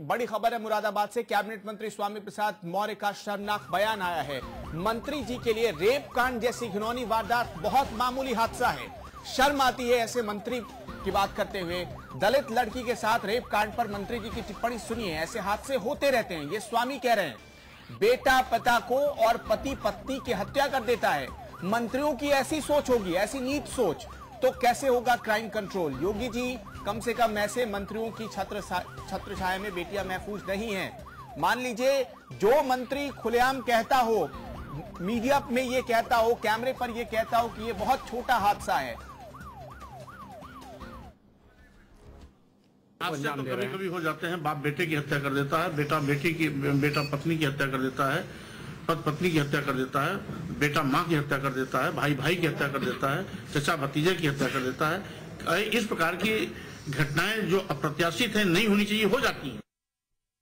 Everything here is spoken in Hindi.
बड़ी खबर है मुरादाबाद से। कैबिनेट मंत्री स्वामी प्रसाद मौर्य का शर्मनाक बयान आया है। मंत्री जी के लिए रेप कांड जैसी घिनौनी वारदात बहुत मामूली हादसा है। शर्म आती है ऐसे मंत्री की बात करते हुए। दलित लड़की के साथ रेप कांड पर मंत्री जी की टिप्पणी सुनिए। ऐसे हादसे होते रहते हैं, ये स्वामी कह रहे हैं। बेटा पिता को और पति पत्नी की हत्या कर देता है। मंत्रियों की ऐसी सोच होगी, ऐसी नीच सोच। तो कैसे होगा क्राइम कंट्रोल योगी जी कम से कम ऐसे मंत्रियों की छत्र छत्र छाया में बेटियाँ महफूज नहीं है। मान लीजिए जो मंत्री खुलेआम कहता हो मीडिया में ये कहता हो कैमरे पर ये कहता हो कि ये बहुत छोटा हादसा है। हादसे तो कभी कभी हो जाते हैं बाप बेटे की हत्या कर देता है बेटा बेटी की बेटा पत्नी की हत्या कर देता है। पत्नी की हत्या कर देता है, बेटा माँ की हत्या कर देता है भाई भाई की हत्या कर देता है, चचा भतीजे की हत्या कर देता है। इस प्रकार की घटनाएँ जो अप्रत्याशित है, नहीं होनी चाहिए, हो जाती हैं।